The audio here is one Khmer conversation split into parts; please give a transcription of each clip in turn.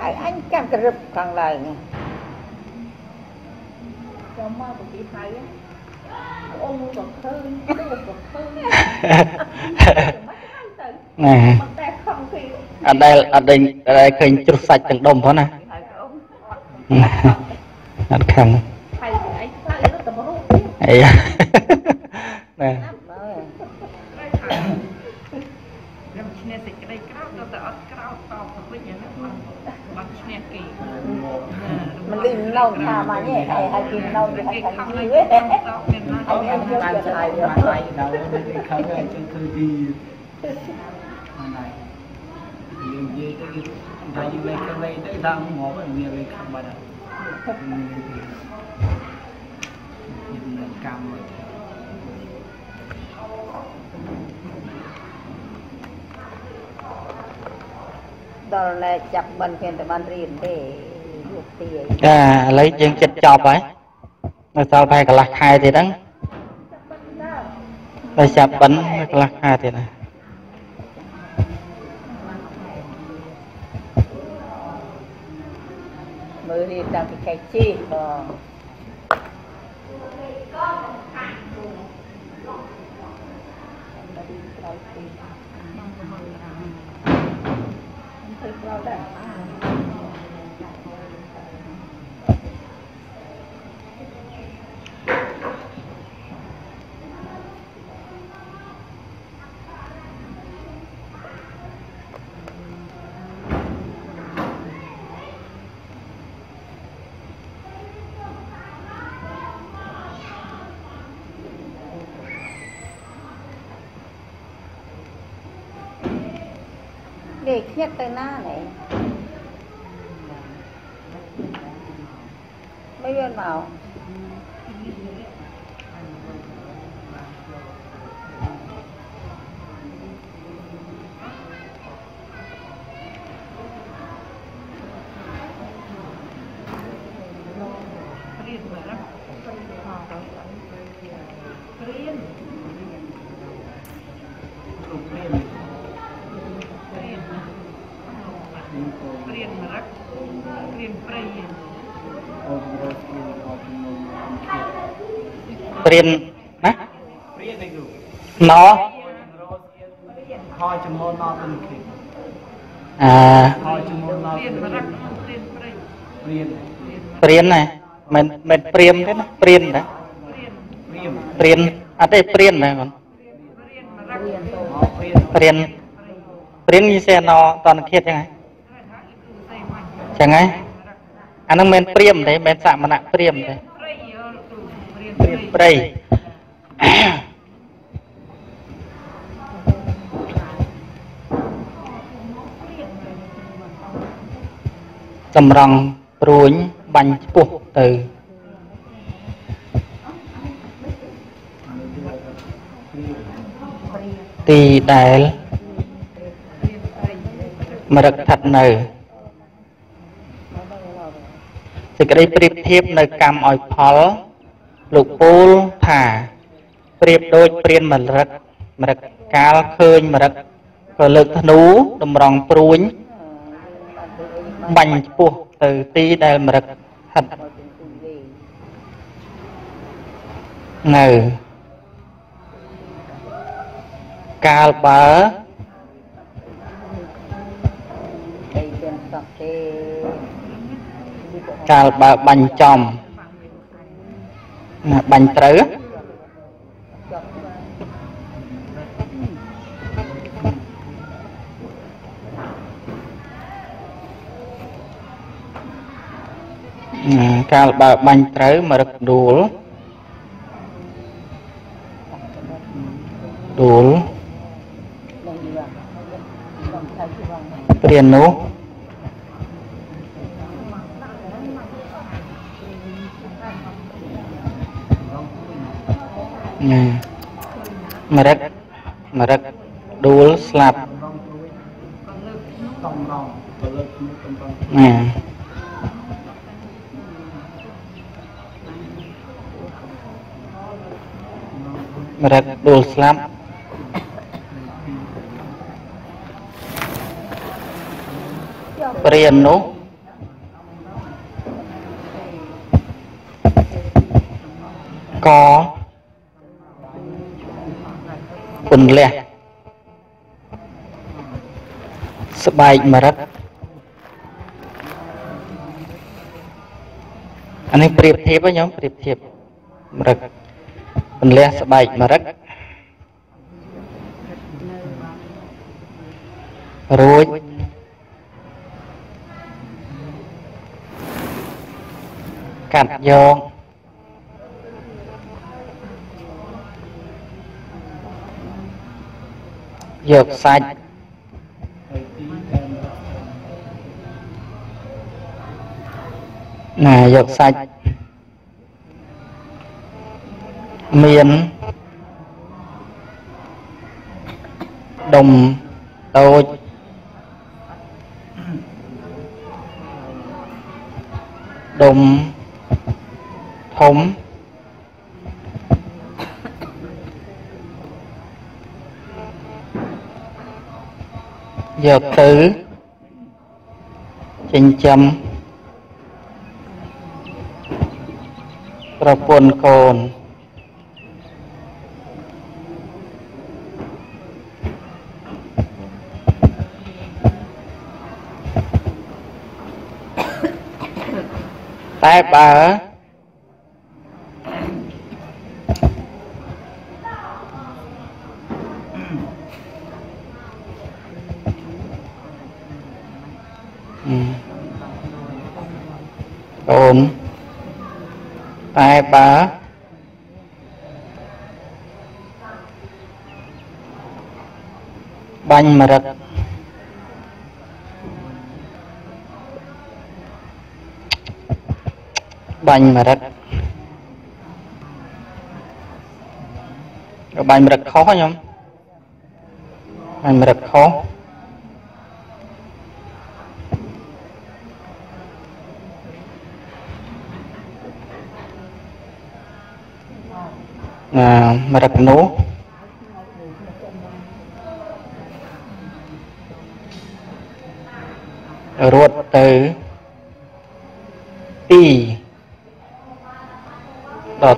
ហើយអញចាំក្រឹបខាងឡើងចាំមកទៅទីហៅអូនក៏ឃើញទូក៏ឃើញមិនទៅណាមិនតែខំពីអត់ដែលអត់ដែលអត់ដែលឃើញជ្រុះសាច់ទាំងដុំផងណាហៅអូនអត់ខឹងហើយអញខ្លាចទៅទៅរូបទៀតអីណាណាប់ហើយខ្ញុំឈ្នះសេចក្តីក្រោធទៅតែអត់ក្រោធតបទៅវិញអាហ្នឹង បាត់បាត់ឈ្នះគេមិនលីណោថាមកនេះហើយហើយគេណោទៅឲ្យខាងនេះវិញអញអត់យកទៅហើយបានហើយដល់គេខឹងហើយចឹងគឺទីបានហើយយើងនិយាយទៅគេថាយើងលេងទៅលេងទៅតាមមកវាលេងខំបាត់ហើយយើងកម្មមក ដល់ណែចាប់បិណ្ឌគេតែបានរៀនទេយកទីអីចាឥឡូវយើងចិត្តចប់ហើយនៅសល់តែកន្លះខែទៀតហ្នឹងតែចាប់បិណ្ឌនៅកន្លះខែទៀតណាមើលរៀនតាំងពីខែជីបង ទៅក្រោយដែរเด็ รียดไปหน้าไหน ไม่เวียนเมา រូ ព្រៀនព្រៃអូនរត់គ្នាអត់ជំនុំអំខៀតព្រៀនណាព្រាមនេះគ្រូណោរត់ខោចំនួនដល់អំខៀតអាខោចំនួនដល់ព្រៀនមរឹកព្រៀនព្រៃព្រាមព្រៀនណាមិនមិនព្រៀមទេណាព្រៀនណាព្រៀនព្រាមព្រៀនអត់ទេព្រៀនណាបងព្រៀនមរឹកមកព្រាមព្រៀនព្រៀនយីសេណោតនធិតចឹងហើយហើយគឺស្អីមកចឹងហើយ អាហ្នឹងមិនព្រៀមទេមិនសមណៈព្រៀមទេព្រៃអឺគ្រូព្រៀនព្រៀនព្រៃព្រៃតម្រង់ព្រួញបាញ់ឆ្ពោះទៅទីដែលមរឹកឋិតនៅ សេចក្តីប្រៀបធៀបនៅកម្មឲ្យផលលោកពូលថាប្រៀបដូចព្រានមរឹកម្រឹកកាលឃើញមរឹកក៏លើកធ្នូតម្រង់ព្រួញបាញ់ឆ្ពោះទៅទីដែលមរឹកហិតនៅកាលបើអីទាំងសក់ទេ កាលបើបាញ់ចំណាបាញ់ត្រូវចប់ណាកាលបើបាញ់ត្រូវមរឹកដួលដួលលងយីវ៉ាលងថៃយីវ៉ាព្រាននោះ មរឹកម្រឹកដួលស្លាប់ណាមរឹកដួលស្លាប់ព្រាននោះក ពន្លះស្បែកម្រឹកអានេះប្រៀបធៀបហ៎ញោមប្រៀបធៀបម្រឹកពន្លះស្បែកម្រឹករួចកាត់យក យកសាច់ហើយទីតាមណាយកសាច់មានដុំតូចដុំធំ យកទៅចិញ្ចឹមប្រពន្ធកូនតែបើអឺកូន តែបើ បាញ់ម្រឹកបាញ់ម្រឹកក៏បាញ់ម្រឹកខុសហ៎ខ្ញុំបាញ់ម្រឹកខុសអាម្រឹកនោះ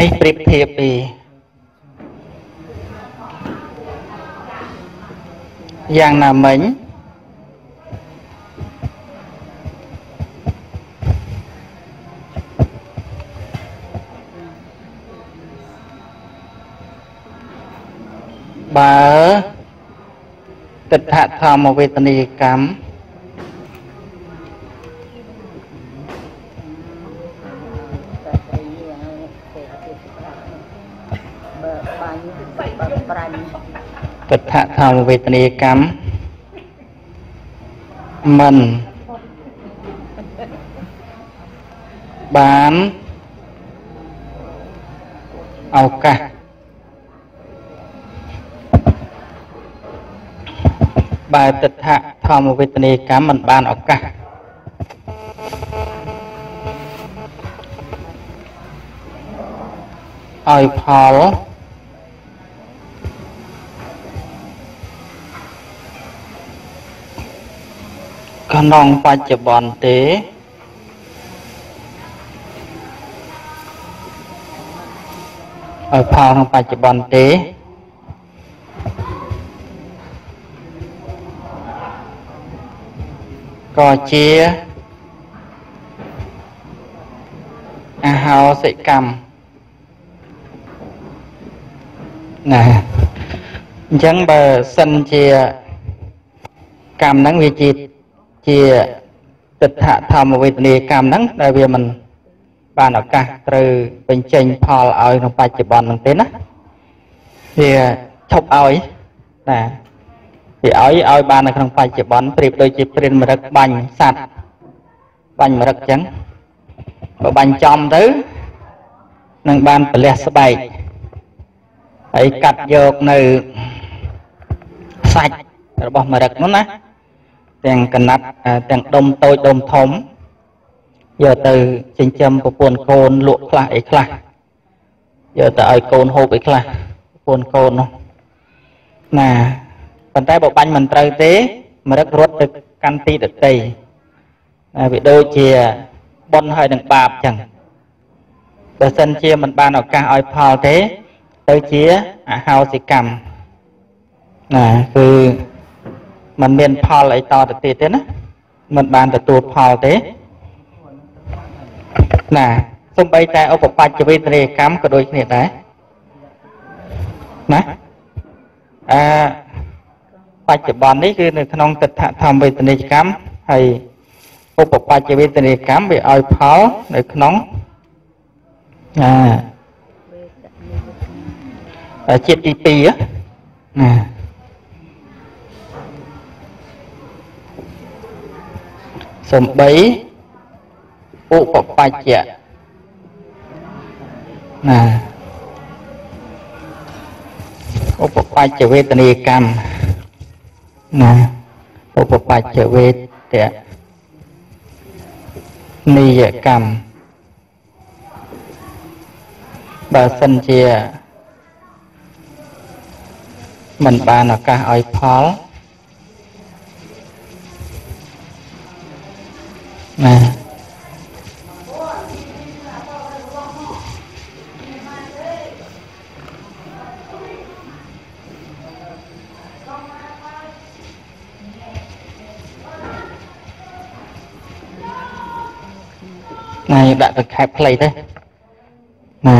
នេះប្រៀបធៀបពីយ៉ាងណាមិញបើទិដ្ឋធម្មវេទនីយកម្ម ទិដ្ឋធម្មវេទនីយកម្មមិនបានឱកាសបើទិដ្ឋធម្មវេទនីយកម្មមិនបានឱកាសឲ្យផល ក្នុងបច្ចុប្បន្នទេឲ្យផលក្នុងបច្ចុប្បន្នទេក៏ជាអហោសិកម្មណាអញ្ចឹងបើសិនជាកម្មហ្នឹងវាជា ជាទិដ្ឋធម្មវេទនីយកម្មហ្នឹងដែលវាមិនបានឱកាសត្រូវបញ្ចេញផលឲ្យក្នុងបច្ចុប្បន្នហ្នឹងទេណាវាឈប់ឲ្យណាវាឲ្យឲ្យបាននៅក្នុងបច្ចុប្បន្នប្រៀបដូចជាព្រានមរឹកបាញ់សัตว์បាញ់មរឹកអញ្ចឹងបើបាញ់ចំទៅនឹងបានប្រលះស្បែកហើយកាត់យកនៅសាច់របស់មរឹកនោះណា ទាំងកណាត់ទាំងដុំតូចដុំធំយកទៅចិញ្ចឹមប្រពន្ធកូនលក់ខ្លះអីខ្លះយកទៅឲ្យកូនហូបអីខ្លះប្រពន្ធកូននោះណាប៉ុន្តែបើបាញ់មិនត្រូវទេមរឹករត់ទៅកាន់ទីដតីណាវាដូចជាបុណ្យហើយនឹងបាបចឹងបើសិនជាមិនបានឱកាសឲ្យផលទេ ទៅជាអហោសិកម្មណាគឺ มันមានផលអីតទៅទៀតទេណាมันបានទទួលផលទេណាសំបីតែឧបបច្ចវេទនីកម្មក៏ដូចគ្នាដែរណាអឺបច្ចុប្បន្ននេះគឺនៅក្នុងទិដ្ឋធម្មវេទនីកម្មហើយឧបបច្ចវេទនីកម្មវាឲ្យផលនៅក្នុងអាជាតិទី2ណា សំបីឧបបច្ចៈណាឧបបច្ចវេទនីកម្មណាឧបបច្ចវេទនីយកម្មបើសិនជាមិនបានឱកាសឲ្យផល ណាណាដាក់ទៅខែបផ្លៃទៅណា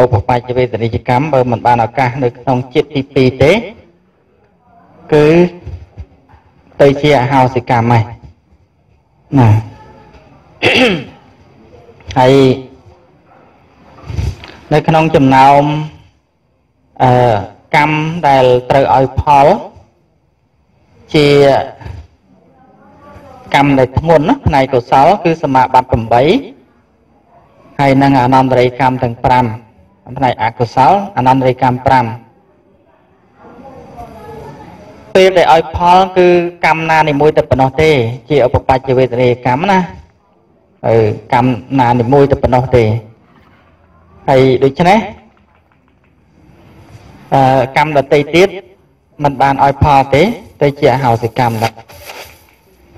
ឧបបច្ចវេទនីយកម្មបើមិនបានឱកាសនៅក្នុងជាតិទី2ទេគឺទៅជាអហោសិកម្មហើយណា ហើយនៅក្នុងចំណោមអឺកម្មដែលត្រូវឲ្យផលជាកម្មដែលធ្ងន់ណាផ្នែកកុសល គឺសមាបត្តិ8ហើយនឹងអនន្តរិយកម្មទាំង5ផ្នែកអកុសលអនន្តរិយកម្ម5ពេលដែលឲ្យផលគឺកម្មណានីមួយតែប៉ុណ្ណោះទេ ជាឧបបច្ចវេទនីកម្មណា ហើយកម្មណានីមួយតែប៉ុណ្ណោះទេហើយដូច្នេះអឺកម្មដតីទៀតมันបានឲ្យផលទេ ទៅជាអហោសិកម្មដែរ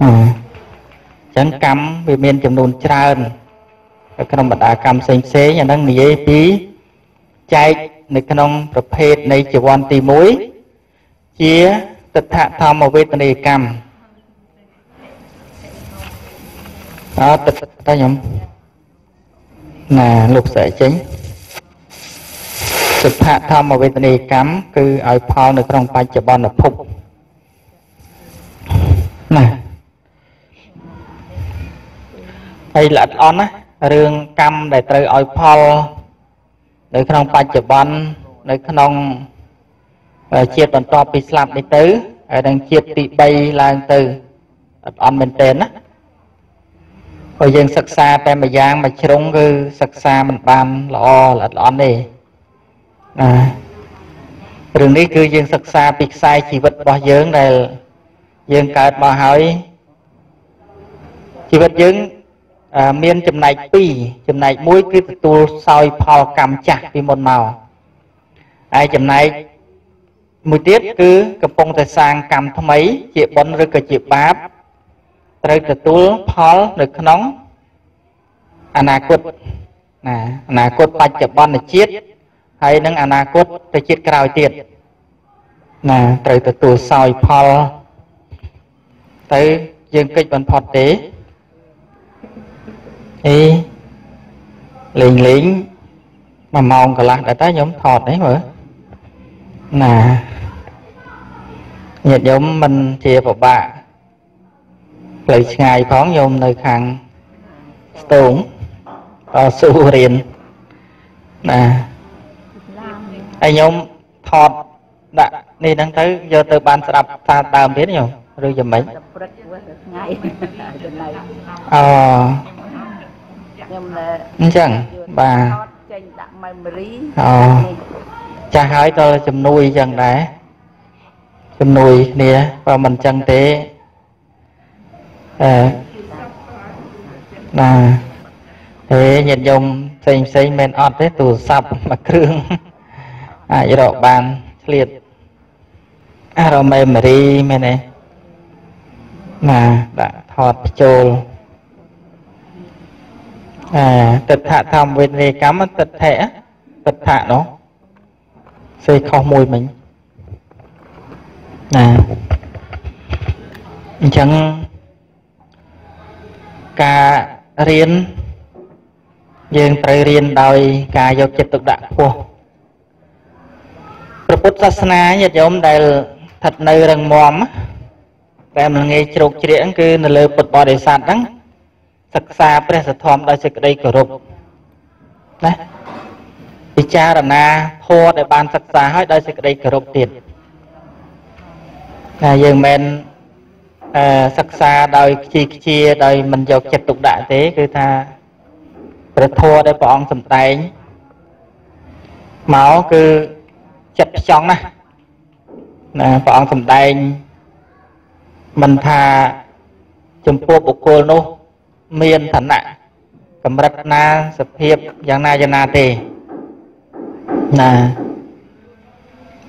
អញ្ចឹងកម្មវាមានចំនួនច្រើននៅក្នុងបណ្ដាកម្មផ្សេងផ្សេងអាហ្នឹងនិយាយពីចែកនៅក្នុងប្រភេទនៃជីវ័នទី1ជាទិដ្ឋធម្មវេទនីកម្ម អត់ទៅខ្ញុំណាលោកស្រីចេញទិដ្ឋធម្មវេទនីកម្មគឺឲ្យផលនៅក្នុងបច្ចុប្បន្នភពណាហើយល្អិតអន់ណារឿងកម្មដែលត្រូវឲ្យផលនៅក្នុងបច្ចុប្បន្ននៅក្នុងជាតិបន្ទាប់ពីស្លាប់នេះទៅហើយនឹងជាតិទី3ឡើងទៅអត់អន់មែនតើណា បើយើងសិក្សាតែមួយយ៉ាងមួយជ្រុងគឺសិក្សាមិនបានល្អល្អិតល្អន់ទេណារឿងនេះគឺយើងសិក្សាពីខ្សែជីវិតរបស់យើងដែលយើងកើតមកហើយជីវិតយើងមានចំណែក2ចំណែក1គឺទទួលសោយផលកម្មចាស់ពីមុនមកហើយចំណែកមួយទៀតគឺកំពុងតែសាងកម្មថ្មី ជាបុណ្យឬក៏ជាបាប ត្រូវទទួលផលនៅក្នុងអនាគតណាអនាគតបច្ចុប្បន្នជាតិហើយនឹងអនាគតទៅជាតិក្រោយទៀតណាត្រូវទទួលសោយផលទៅយើងកិច្ចបំផុតទេអេលេងលេងមួយម៉ោងកន្លះដែរតើខ្ញុំថតនេះមើលណាញាតិញោមមិនជាពិបាក ផ្លូវឆ្ងាយផងញោមនៅខាងស្ទងតស៊ូរៀនណាហើយញោមថតដាក់នេះហ្នឹងទៅយកទៅបានស្ដាប់ថាដើមទៀតញោមឬយ៉ាងម៉េចតែព្រឹកវិញថ្ងៃទៅនៅអូខ្ញុំនៅអញ្ចឹងបាទថតចេញដាក់ memory អូចាស់ហើយទៅជំនួយអញ្ចឹងដែរជំនួយគ្នាបើមិនអញ្ចឹងទេ អឺណាទេញាតិញោមផ្សេងផ្សេងមិនអត់ទេទូរស័ព្ទមួយគ្រឿងអាចរកបានឆ្លៀតអារមេម៉ូរីមែនទេណាដាក់ថតបញ្ចូលអឺទិដ្ឋធម្មវេទនីកម្មទិដ្ឋិទិដ្ឋៈនោះសេខុសមួយមិញណាអញ្ចឹង ការរៀនយើងត្រូវរៀនដោយការយកចិត្តទុកដាក់ខ្ពស់ព្រះពុទ្ធសាសនាញាតិញោមដែលស្ថិតនៅរឹងមាំតែមិនងាយជ្រោកជ្រាកហ្នឹងគឺនៅលើពុទ្ធបរិស័ទហ្នឹងសិក្សាព្រះសទ្ធំដោយសេចក្តីគោរពណាពិចារណាធម៌ដែលបានសិក្សាហើយដោយសេចក្តីគោរពទៀតតែយើងមិនអឺ សិក្សាដោយខ្ជិលខ្ជាដោយមិនយកចិត្តទុកដាក់ទេគឺថាព្រះធម៌ដែលព្រះអង្គសម្ដែងមកគឺចិត្តផ្ចង់ណាស់ណាព្រះអង្គសម្ដែងមិនថាចំពោះបុគ្គលនោះមានឋានៈកម្រិតណាសភាពយ៉ាងណាយ៉ាងណាទេណា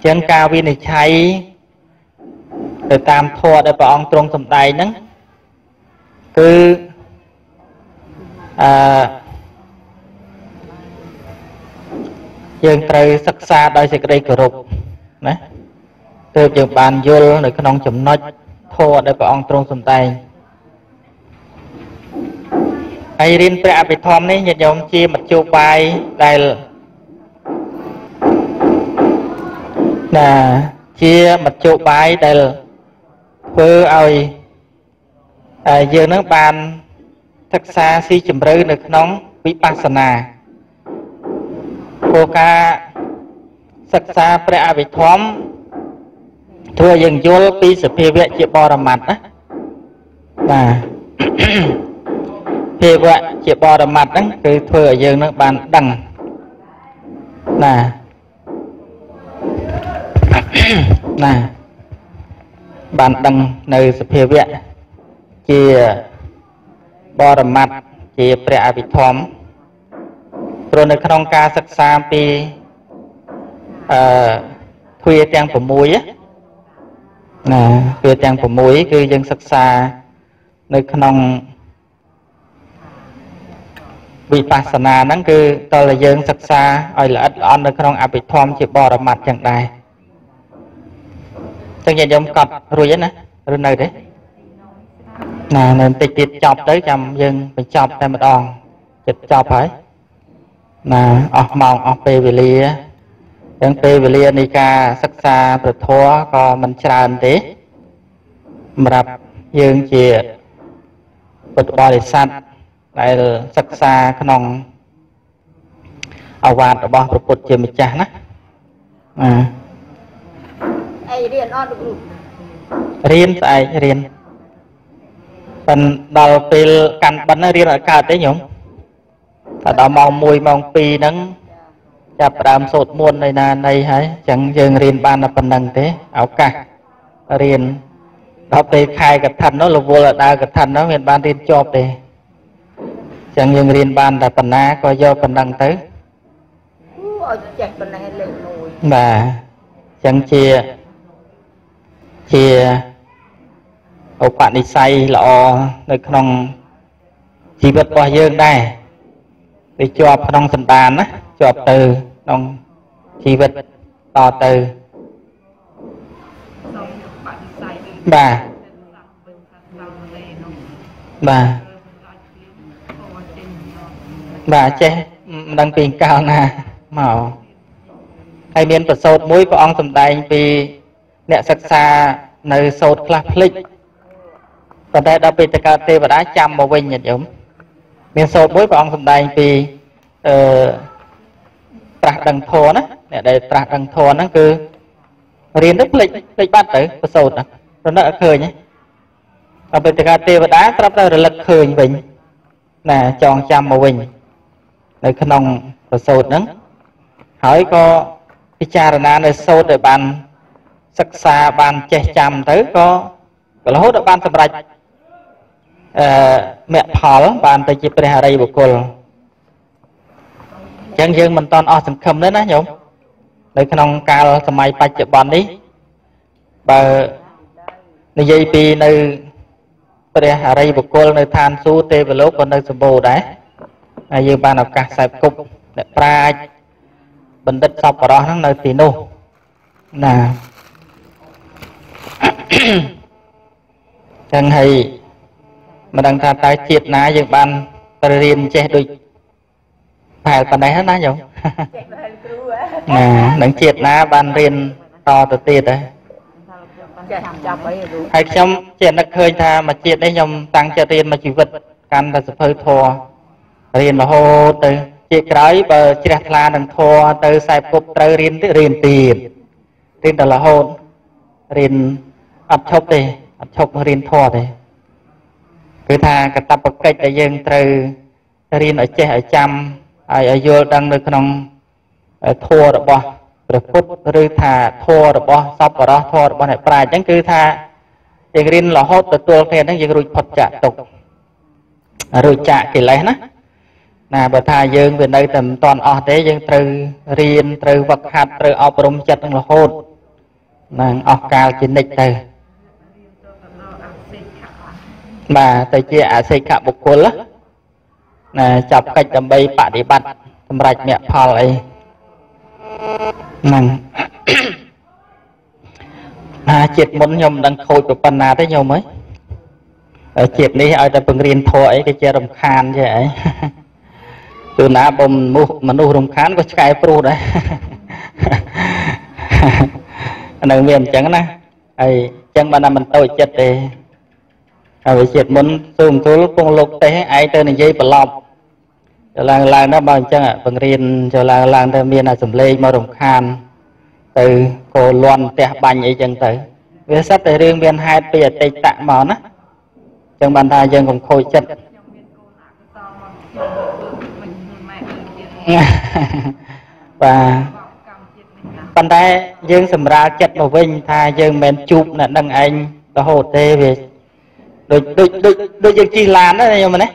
ចឹងការវិនិច្ឆ័យ ទៅតាមធម៌ដែលព្រះអង្គទ្រង់សម្ដែងហ្នឹងគឺអឺយើងត្រូវសិក្សាដោយសេចក្តីគោរពណាទើបយើងបានយល់នៅក្នុងចំណុចធម៌ដែលព្រះអង្គទ្រង់សម្ដែងហើយរៀនព្រះអភិធម្មនេះញាតិញោមជាមធ្យោបាយដែលណាជាមធ្យោបាយដែល ធ្វើឲ្យតែយើងនឹងបានសិក្សាស៊ីជម្រៅនៅក្នុងវិបស្សនាព្រោះការសិក្សាព្រះអភិធម្មធ្វើឲ្យយើងយល់ពីសភាវៈជាបរមត្តណាបាទភាវៈជាបរមត្តហ្នឹងគឺធ្វើឲ្យយើងនឹងបានដឹងណាណា បានដឹងនៅសភាវៈជាបរមត្តជាព្រះអភិធម្មព្រោះនៅក្នុងការសិក្សាពីអឺទ្វាទាំង6ណាទ្វាទាំង6គឺយើងសិក្សានៅក្នុងវិបស្សនាហ្នឹងគឺតើយើងសិក្សាឲ្យល្អិតល្អន់នៅក្នុងអភិធម្មជាបរមត្តចឹងដែរ ចឹងញាតិញោមកត់រួចហើយណាឬនៅទេណានៅបន្តិចទៀតចប់ទៅចាំយើងបញ្ចប់តែម្ដងចិត្តចប់ហើយណាអស់ម៉ោងអស់ពេលវេលាចឹងពេលវេលានៃការសិក្សាប្រធัวក៏មិនច្រើនទេសម្រាប់យើងជាពុទ្ធបរិស័ទដែលសិក្សាក្នុងអវាទរបស់ព្រះពុទ្ធជាម្ចាស់ណាអា អីរៀនអត់លោកគ្រូរៀនស្អែករៀនប៉ិនដល់ពេលកាន់បិណ្ឌហ្នឹងរៀនអត់កើតទេញោមតែដល់ម៉ោង1ម៉ោង2ហ្នឹងចាប់ផ្ដើមសូត្រមន្តនៅណានៃហើយអញ្ចឹងយើងរៀនបានតែប៉ុណ្្នឹងទេឱកាសរៀនដល់ពេលខែកឋិននោះរវល់ឲ្យដើរកឋិននោះមានបានរៀនជាប់ទេអញ្ចឹងយើងរៀនបានតែប៉ុណ្ណាក៏យកប៉ុណ្ណឹងទៅអូឲ្យចេះប៉ុណ្ណេះលេខមួយបាទអញ្ចឹងជា ជាឧបនិស្ស័យល្អនៅក្នុងជីវិតរបស់យើងដែរវាជាប់ក្នុងសន្តានណាជាប់ទៅក្នុងជីវិតតទៅសូមបដិសេធបាទសាប់វិញថាស្ដាប់លេនោះបាទរាច់ភ្លៀងអូចេញយកបាទចេះមិនដឹងពីកាលណាមកហើយមានប្រសូតមួយព្រះអង្គសម្ដែងពី អ្នកសិក្សានៅសូត្រខ្លះភ្លេចប៉ុន្តែដល់ពេលទៅកើតទេវតាចាំមកវិញញាតិញោមមានសូត្រមួយព្រះអង្គសម្ដែងពីអឺត្រាស់ដឹងធម៌ណាអ្នកដែលត្រាស់ដឹងធម៌ហ្នឹងគឺរៀនទៅភ្លេចភ្លេចបាត់ទៅប្រសូតណារនឹកអត់ឃើញទេដល់ពេលទៅការទេវតាត្រាប់តែរលឹកឃើញវិញណាចងចាំមកវិញនៅក្នុងប្រសូតហ្នឹងហើយក៏ពិចារណានៅសូត្រឲ្យបាន សិក្សាបានចេះចាំទៅក៏រហូតដល់បានសម្រេចអឺមគ្គផលបានទៅជាព្រះអរិយបុគ្គលអញ្ចឹងយើងមិនតន់អស់សង្ឃឹមទេណាញោមនៅក្នុងកាលសម័យបច្ចុប្បន្ននេះបើនិយាយពីនៅព្រះអរិយបុគ្គលនៅឋានសួគ៌ទេវលោកក៏នៅសម្បូរដែរហើយយើងបានឱកាសខ្សែគប់អ្នកប្រាជ្ញបណ្ឌិតសពរោះហ្នឹងនៅទីនោះណា ចឹងហើយមិនដឹងថាតើជាតិណាយើងបានរៀនចេះដូចផែលប៉ុណ្ណេះណាញោមចេះប្រហែលគ្រូហ៎ណានឹងជាតិណាបានរៀនតទៅទៀតហ៎ចេះចាប់អីគ្រូហើយខ្ញុំជានឹកឃើញថាមួយជាតិនេះខ្ញុំតាំងចិត្តរៀនមួយជីវិតកាន់តែសភៅធររៀនរហូតទៅជាក្រោយបើជ្រះថ្លានឹងធរទៅខ្សែគប់ត្រូវរៀនទៀតរៀនទៀតរៀនតែរហូត រៀនអត់ឈប់ទេអត់ឈប់រៀនធរទេគឺថាកតបកិច្ចដែលយើងត្រូវរៀនឲ្យចេះឲ្យចាំហើយឲ្យយល់ដឹងនៅក្នុងធម៌របស់ព្រះពុទ្ធឬថាធម៌របស់សពរោះធម៌របស់អ្នកប្រាជ្ញអញ្ចឹងគឺថាយើងរៀនរហូតទទួលគ្នាហ្នឹងយើងរួចផុតចាកទុករួចចាកកិលេសណាណាបើថាយើងវានៅតែមិនតាន់អស់ទេយើងត្រូវរៀនត្រូវវឹកហាត់ត្រូវអប់រំចិត្តនឹងរហូត នឹងអស់កាលជានិច្ចទៅបាទទៅជាអសិខបុគ្គលណាចាប់កិច្ចដើម្បីបដិបត្តិសម្រាប់មគ្គផលអីហ្នឹងអាជាតិមុនខ្ញុំមិនដឹងខូចប៉ុណ្ណាទេខ្ញុំអើយជាតិនេះឲ្យតែបង្រៀនធัวអីគេជារំខានចេះអីជួនណាបើមនុស្សមនុស្សរំខានក៏ឆ្កែព្រុសដែរ នៅមានអញ្ចឹងណាហើយអញ្ចឹងបានតែមិនតូចចិត្តទេហើយជាតិមុនស៊ូមទូលពងលោកទេឯងទៅនិយាយប្រឡប់ចូលឡើងឡើងទៅបើអញ្ចឹងបង្រៀនចូលឡើងឡើងទៅមានអាសំឡេងមករំខាន ទៅកោលន់ផ្ទះបាញ់អីចឹងទៅវាសិតតែរឿងមានហេតុពីអតីតមកណាអញ្ចឹងបានថាយើងកុំខូចចិត្តបាទ ប៉ុន្តែយើងសម្រាលចិត្តមកវិញថាយើងមិនមែនជួបអ្នកនឹងឯងរហូតទេវាដូចដូចដូចដូចយើងជិះឡានណាខ្ញុំណា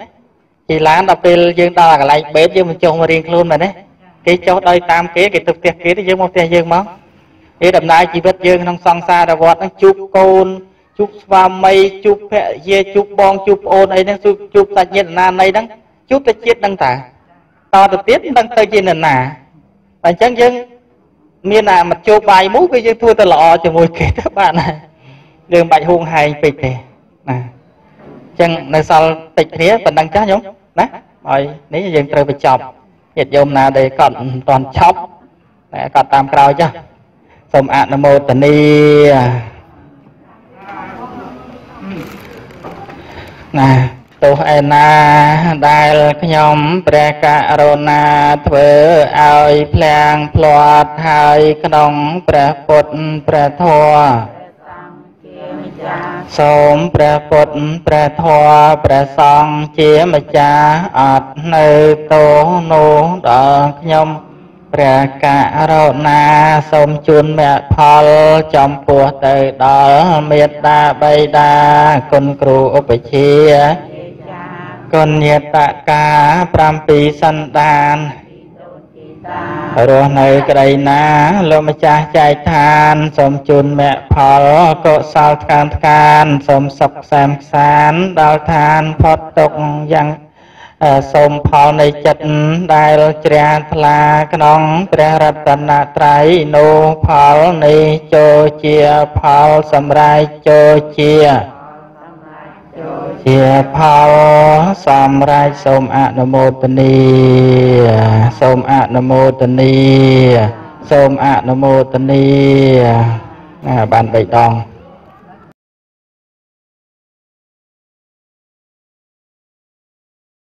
ជិះឡានដល់ពេលយើងដល់កន្លែងបេតយើងមិនចុះមករៀងខ្លួនមែនទេគេចុះដោយតាមគេគេទៅផ្ទះគេទៅយើងមកផ្ទះយើងមក ඒ ដំណើរជីវិតយើងក្នុងសង្សារវដ្តហ្នឹងជួបកូនជួបស្វាមីជួបភរិយាជួបបងជួបប្អូនអីហ្នឹងជួបជួបសាច់ញាតិណាណីហ្នឹងជួបតែជាតិហ្នឹងតាតទៅទៀតមិនទៅជានរណាអញ្ចឹងយើង មានអាមតិបាយមួយគឺយើងធ្វើទៅល្អជាមួយគេទៅបានហើយយើងបាច់ហួងហែងពេកទេណាអញ្ចឹងនៅសល់តិចគ្នាប៉ុណ្ណឹងចាស់ញោមណាហើយនេះយើងត្រូវបញ្ចប់ញាតិញោមណាដែលគាត់មិនទាន់ឈប់តែគាត់តាមក្រោយចាស់សូមអនុមោទនីណា ទោះឯណាដែលខ្ញុំព្រះករុណាធ្វើឲ្យភ្លៀងភ្លាត់ហើយក្នុងព្រះពុទ្ធព្រះធម៌សូមព្រះពុទ្ធព្រះធម៌ព្រះសង្ឃជាម្ចាស់អត់នៅទោសនោះដល់ខ្ញុំព្រះករុណាសូមជូនមគ្គផលចំពោះទៅដល់មេត្តាបៃតាគុណគ្រូឧបជា គុណញាតកា7សន្តានរស់នៅក្តីណាលោកម្ចាស់ចែកឋានសូមជូនមគ្គផលកុសលថ្កើងថ្កានសូមសុខខ្សែមខ្សានដល់ឋានផុតទុកយ៉ាងសូមផលនៃចិត្តដែលជ្រះថ្លាក្នុងព្រះរតនត្រ័យនោះផលនេះចូលជាផលសម្រេចចូលជា ជាផលសម្រេចសូមអនុមោទនីសូមអនុមោទនីសូមអនុមោទនីបាន3ដង